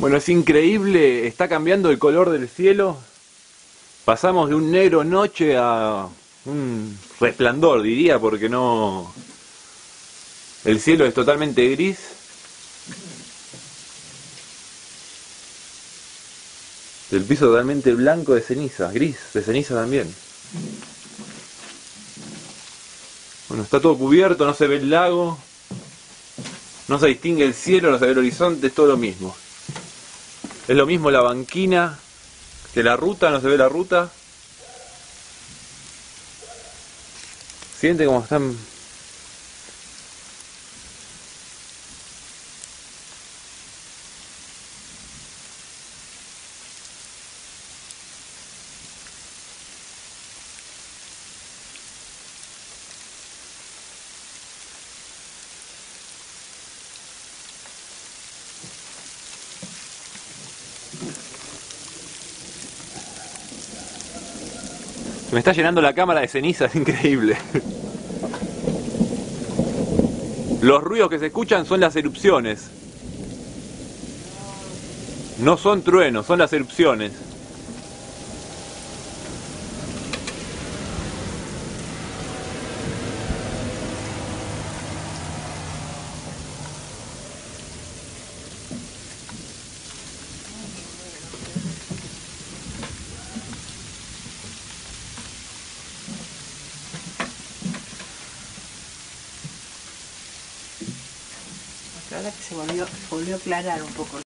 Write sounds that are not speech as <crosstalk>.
Bueno, es increíble, está cambiando el color del cielo. Pasamos de un negro noche a un resplandor, diría, porque no... El cielo es totalmente gris. El piso totalmente blanco de ceniza, gris, de ceniza también. Bueno, está todo cubierto, no se ve el lago, no se distingue el cielo, no se ve el horizonte, es todo lo mismo. Es lo mismo la banquina que la ruta, no se ve la ruta. Siente como están... Me está llenando la cámara de ceniza, es <laughs> increíble. Los ruidos que se escuchan son las erupciones. No son truenos, son las erupciones. Ahora que se volvió, volvió a aclarar un poco.